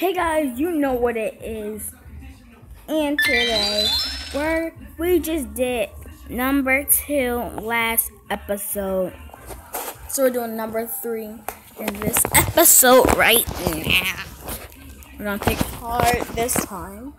Hey guys, you know what it is. And today, we're, we just did number two last episode. So we're doing number three in this episode right now. We're gonna take part this time.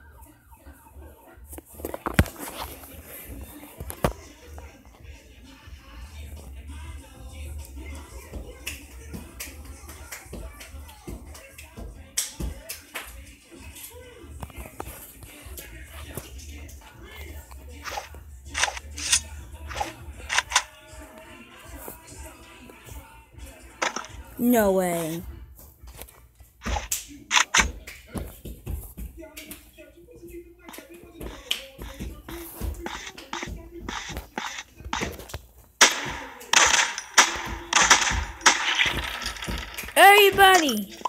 No way. Everybody!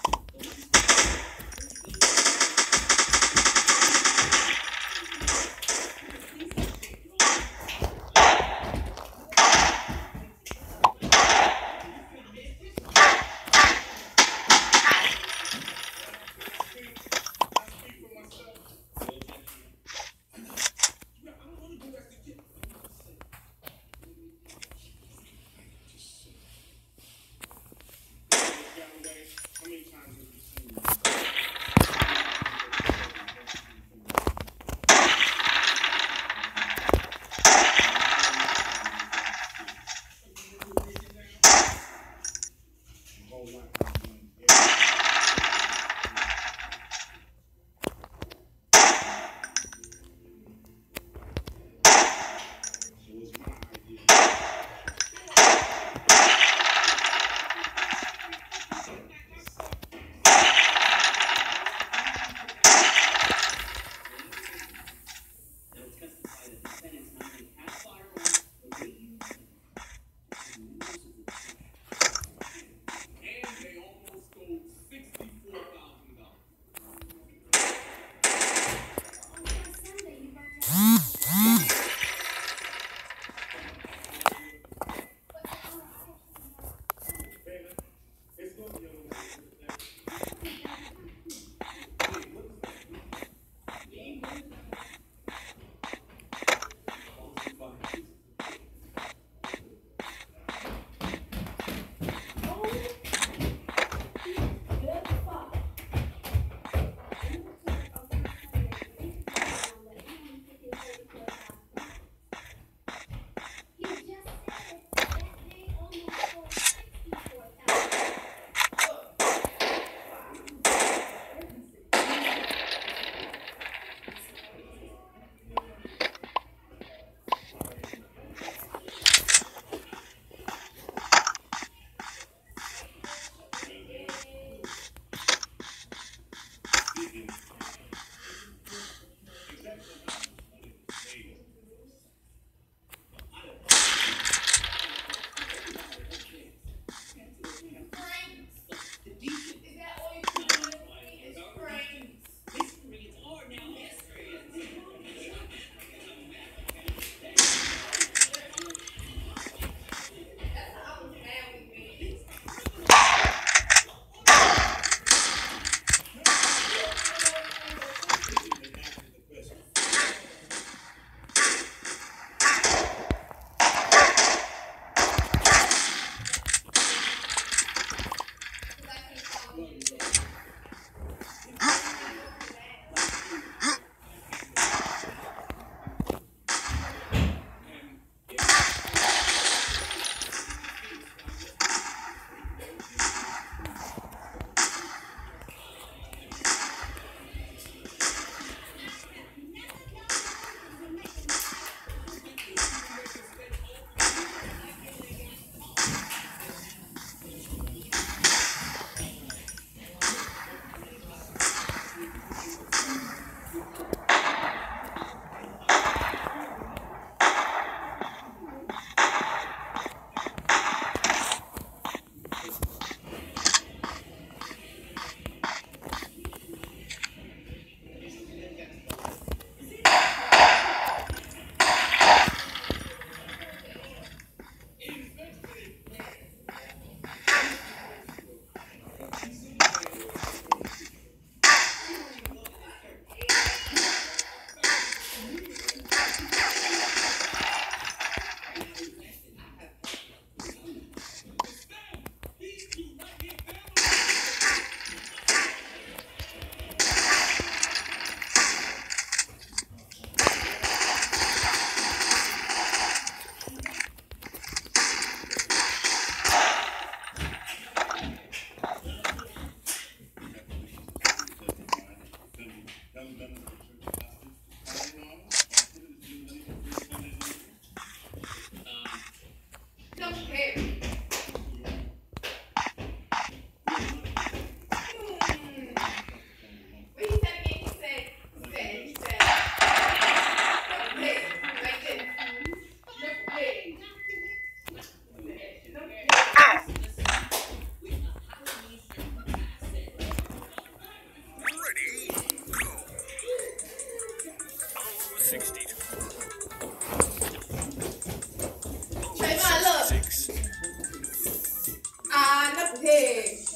Hey.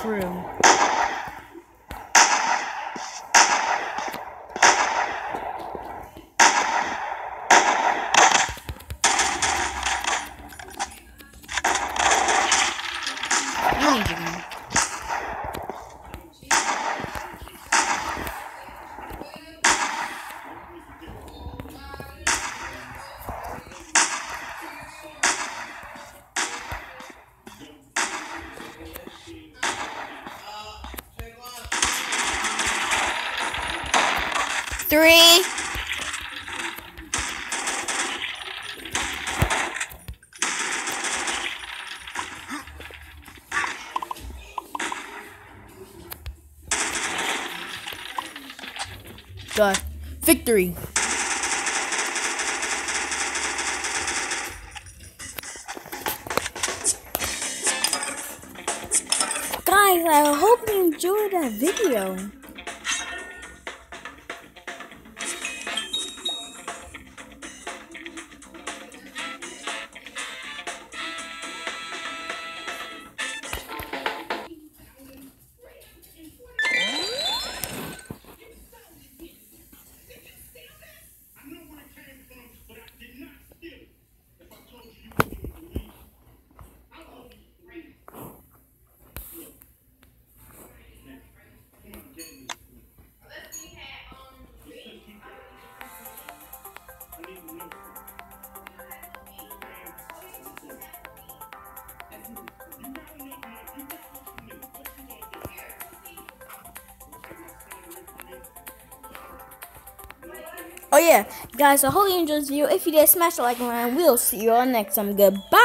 Crew. Three. Good. Victory. Guys, I hope you enjoyed that video. Oh yeah, guys, I hope you enjoyed this video. If you did, smash the like button. We'll see you all next time. Goodbye.